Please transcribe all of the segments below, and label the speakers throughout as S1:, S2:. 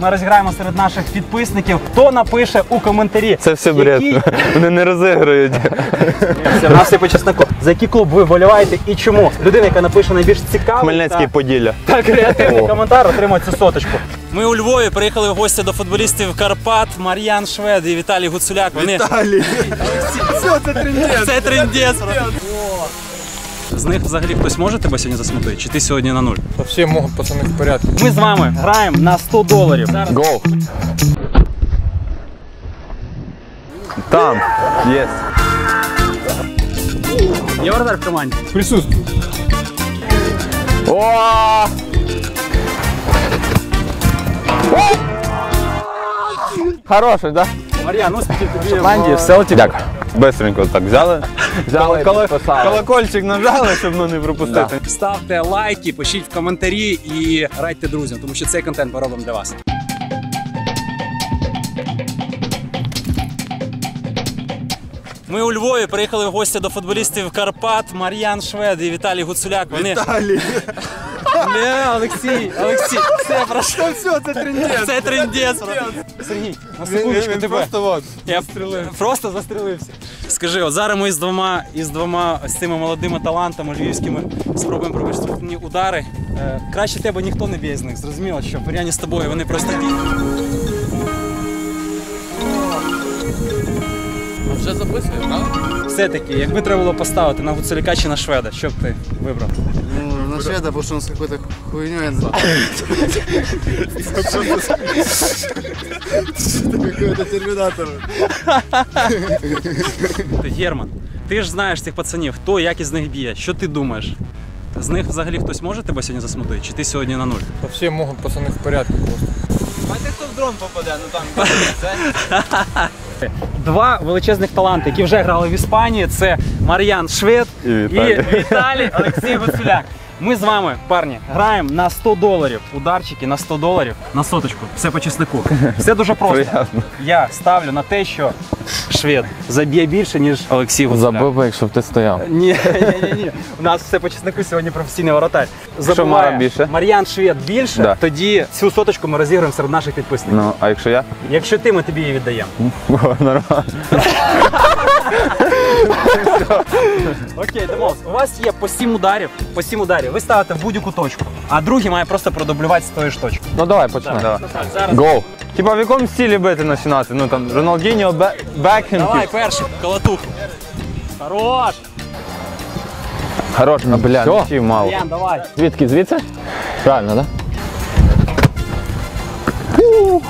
S1: Ми розіграємо серед наших підписників. Хто напише у коментарі?
S2: Це все бред. Вони не розігрують.
S1: Все, в нас все по чесноку. За який клуб ви вболіваєте і чому? Людина, яка напише найбільш цікавий
S2: Хмельницький
S1: та,
S2: Поділля.
S1: та креативний коментар, отримає цю соточку.
S3: Ми у Львові приїхали в гості до футболістів Карпат, Мар'ян Швед і Віталій Гуцуляк. Вони... Віталій! Все, це трендець! Це трендець! З них взагалі хтось може тебе сьогодні засмутити? Чи ти сьогодні на нуль?
S4: Вообще могут пацаны в порядке.
S1: Ми з вами граємо на 100 доларів.
S2: Гоу. Там. Єс.
S1: Є воротар в команді?
S4: Присутствует.
S2: О! Хороший, да?
S1: Мар'ян, успіхів тобі.
S2: Команді,
S1: в-
S2: все у тебе. Дякую. Бистренько так взяли.
S4: Взяли
S2: Коло-
S4: підписали.
S2: Колокольчик нажали, щоб ну не пропустити.
S3: Ставте лайки, пишіть в коментарі і радьте друзям, тому що цей контент ми робимо для вас. Ми у Львові приїхали в гості до футболістів Карпат, Мар'ян Швед і Віталій Гуцуляк. Вони... Віталій! Не, Олексій, Олексій, все, прошу. все, це трендець. Це трендець. Сергій, на секундочку тебе.
S4: Просто вот.
S3: Я просто застрілився. Скажи, от зараз ми з двома із двома з цими молодими талантами львівськими спробуємо пробити штрафні удари. Е, краще тебе ніхто не б'є з них. Зрозуміло, що порівнянні з тобою вони просто б'ють.
S4: Вже записуємо, правда?
S3: Все-таки, якби треба було поставити на Гуцуляка чи на Шведа, що б ти вибрав?
S5: Ну, шведа, потому что он с какой-то хуйней. Какой-то терминатор.
S3: Герман, ти ж знаєш цих пацанів, хто як із них б'є. Що ти думаєш? З них взагалі хтось може тебе сьогодні засмутити? Чи ти сьогодні на нуль?
S4: Вообще могут пацаны в порядке просто.
S1: Два величезних таланти, які вже грали в Іспанії. Це Мар'ян Швед
S2: І Віталій.
S1: і Віталій Олексій Гуцуляк. Ми з вами, парні, граємо на 100 доларів. Ударчики на 100 доларів на соточку. Все по чеснику. Все дуже просто.
S2: Приятно.
S1: Я ставлю на те, що Швед заб'є більше, ніж Олексій Гуцуляк.
S4: Забив би, якщо б ти стояв.
S1: Ні, ні, ні, ні. У нас все по чеснику сьогодні професійний воротар.
S2: Що
S1: Забиває
S2: Мара більше?
S1: Мар'ян Швед більше,
S2: Да.
S1: тоді цю соточку ми розіграємо серед наших підписників.
S2: Ну, а якщо я?
S1: Якщо ти, ми тобі її віддаємо.
S2: Нормально.
S1: Окей, домовились. У вас є по 7 ударів, по 7 ударів. Ви ставите в будь-яку точку, а другий має просто продублювати з тої ж точки.
S4: Ну давай, почнемо.
S2: Гоу. Типа в якому стилі бити починати? Ну там Роналдіньо, Бе- Бекхем.
S3: Давай, перший, колотух.
S1: Хорош!
S2: Хорош, а бля, мало.
S1: Мар'ян, давай.
S4: Звідки? Звідси? Правильно, да?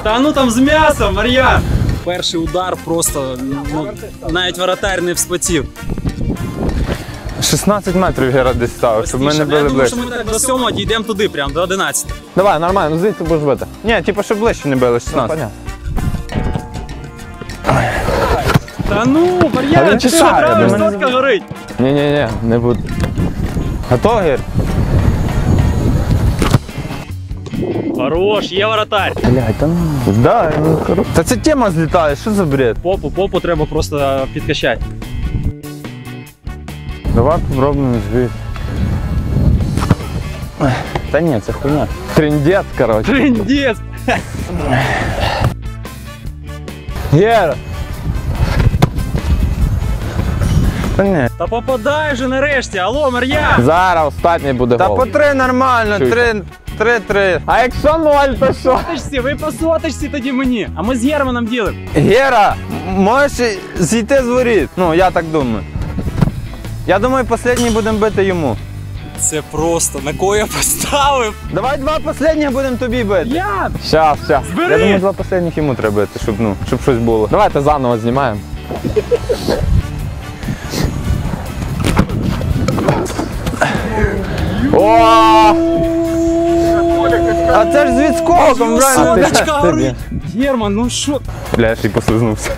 S3: Та ну там з м'ясом, Мар'ян! Перший удар просто ну, навіть воротар не вспотів.
S2: 16 метрів Гера десь ставив, щоб ми не
S3: Я думаю,
S2: ближче.
S3: що ми так до сьомого дійдемо туди, прям до 11.
S4: Давай, нормально, ну звідси будеш бити.
S2: Ні, типу, щоб ближче не били 16.
S4: Понятно.
S3: Та ну,
S2: А
S3: Мар'ян,
S2: він
S3: чи одразу
S2: до мене
S3: сотка горить?
S4: Ні-ні-ні, не буду.
S2: Готов, Гер?
S3: Хорош, є воротар.
S2: Блядь, та ну. Да, ну хорош. Та ця тема злітає, що за бред?
S3: Попу, попу треба просто підкачати.
S2: Давай попробуємо звідси. Та ні, це хуйня. Трендець, коротше.
S3: Трендець!
S2: Гера! Та ні.
S3: Та попадай же нарешті, алло, Мар'ян!
S4: Зараз останній буде
S2: Та
S4: гол.
S2: по три нормально,
S4: Чуєте?
S2: три, три, три.
S4: А якщо ноль, то що?
S3: Соточці, ви по соточці тоді мені, а ми з Германом ділимо.
S2: Гера, можеш зійти з воріт? Ну, я так думаю. Я думаю, останній будемо бити йому.
S3: Це просто, на кого я поставив?
S2: Давай два останніх будемо тобі бити.
S3: Я!
S4: Щас, щас.
S2: Я думаю, два останніх йому треба бити, щоб, ну, щоб щось було.
S4: Давайте заново знімаємо.
S2: О! А це ж з відскоком, правильно?
S3: Сонечка горить! Герман, ну що?
S2: Бля, я ще й послизнувся.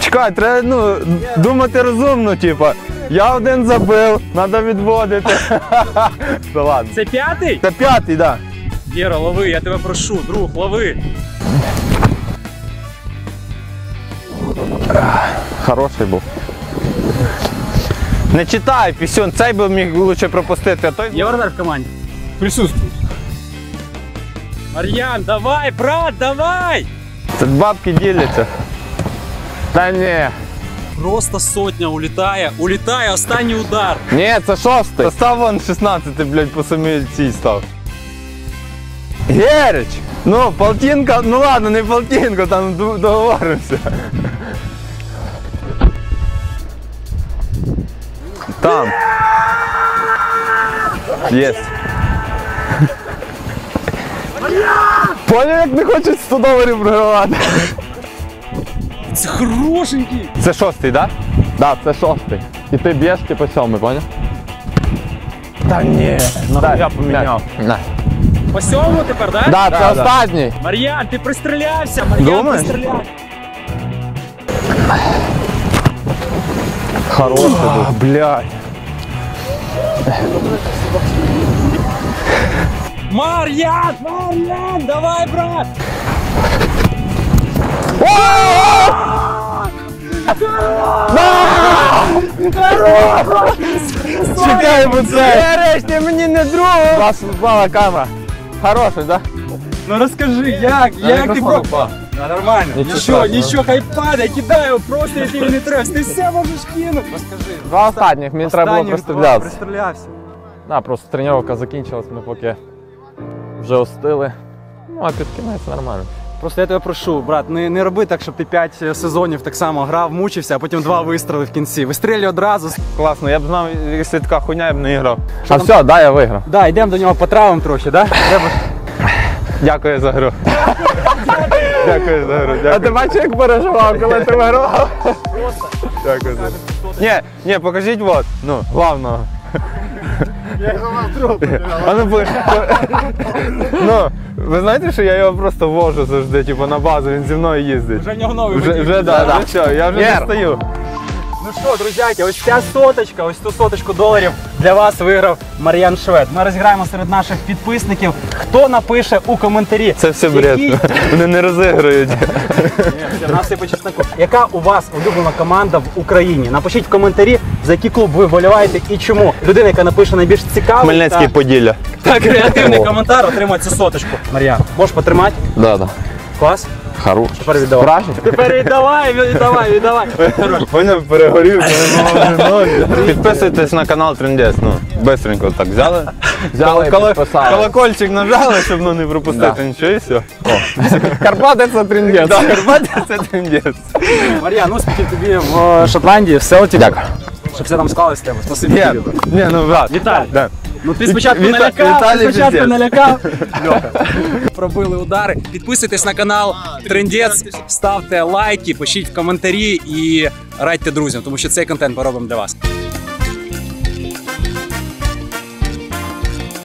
S2: Чекай, треба ну, думати розумно, типа. Я один забив, треба відводити. Та ладно.
S3: Це п'ятий?
S2: Це п'ятий, так.
S3: Гера, лови, я тебе прошу, друг, лови.
S4: Хороший був.
S2: Не читай, пісюн, цей би міг лучше пропустити, а той.
S3: Є воротар в команді?
S4: Присутствует.
S3: Мар'ян, давай, брат, давай!
S2: Тут бабки діляться.
S4: Та ні.
S6: Просто сотня улітає. Улітає останній удар.
S4: Ні, це шостий.
S2: Та став вон 16, блядь, по самій цій став. Герич! Ну, полтинка, ну ладно, не полтинку, там ду- договоримося. Там. Єсть. Поняв, як не хочуть 100 доларів програвати.
S6: Це хорошенький.
S2: Це шостий, так?
S4: Да, це шостий. І ти б'єш типу сьомий, поняв?
S2: Та ні, ну я поміняв.
S4: На.
S3: По сьому тепер, да?
S4: Да, це
S2: Да, да.
S4: останній.
S3: Мар'ян, ти пристрілявся! Мар'ян,
S2: Думаєш?
S3: пристрілявся!
S4: Хороший був.
S2: А, блядь.
S3: Мар'ян! Мар'ян! Давай, брат!
S2: Чекай, бо це. Нарешті мені не друг.
S4: У вас впала камера. Хороший, да?
S3: Ну розкажи, як? Як ти про... Да, нормально.
S4: Нічого
S3: Нічого,
S4: страшного.
S3: нічого, хай падає, кидаю, просто я тебе не трес. Ти все можеш кинути. Розкажи.
S4: Два останніх, мені треба було пристрілятися.
S3: Пристрілявся.
S4: Да, просто тренування закінчилась, ми поки вже остили. Ну, а під кінець нормально.
S3: Просто я тебе прошу, брат, не, не роби так, щоб ти 5 сезонів так само грав, мучився, а потім два вистріли в кінці. Вистрілюй одразу.
S2: Класно, я б знав, якщо така хуйня, я б не грав.
S4: А все, да, я виграв.
S3: Да, йдемо до нього по травам трохи, да? Треба.
S2: Дякую за гру. Дякую за гру.
S4: А ти бачиш, як переживав, коли ти вигравав?
S2: Дякую за гру. Ні, ні, покажіть вот. Ну, главного. А ну, по- ну, ви знаєте, що я його просто вожу завжди, типу, на базу, він зі мною їздить.
S3: Вже в нього новий
S2: Вже,
S3: водій.
S2: вже, да, вже все, я вже не
S4: Єр.
S2: стою.
S3: Ну що, друзяки, ось ця соточка, ось ту соточку доларів для вас виграв Мар'ян Швед. Ми розіграємо серед наших підписників. Хто напише у коментарі?
S2: Це все бред.
S3: який-
S2: Вони не розігрують.
S3: Ні, нас по чесноку. Яка у вас улюблена команда в Україні? Напишіть в коментарі, за який клуб ви вболіваєте і чому. Людина, яка напише найбільш цікавий
S2: Хмельницький
S3: та,
S2: Поділля.
S3: та креативний коментар, отримає цю соточку. Мар'ян, можеш потримати?
S4: Да, да.
S3: Клас.
S4: Хорош.
S3: Тепер віддавай.
S4: Справжній?
S3: Тепер віддавай, віддавай, віддавай.
S2: Поняв, перегорів, Підписуйтесь на канал Трендець. Ну, бистренько так взяли.
S4: Взяли
S2: Коло-
S4: підписали.
S2: Колокольчик нажали, щоб ну, не пропустити
S4: Да.
S2: нічого і все.
S4: Карпати це трендець.
S2: Да, Карпати це трендець.
S3: Мар'ян, успіхів тобі в е, Шотландії, в Селті.
S4: Дякую.
S3: Щоб все там склалось з тебе. Спасибі.
S2: Ні,
S3: тобі.
S2: ні, ну брат.
S3: Віталій.
S2: Да.
S3: Ну ти спочатку
S2: Віта-
S3: налякав,
S2: Віталій
S3: ти спочатку
S2: пиздець.
S3: налякав.
S6: Пробили удари. Підписуйтесь на канал Трендець, ставте лайки, пишіть в коментарі і радьте друзям, тому що цей контент ми робимо для вас.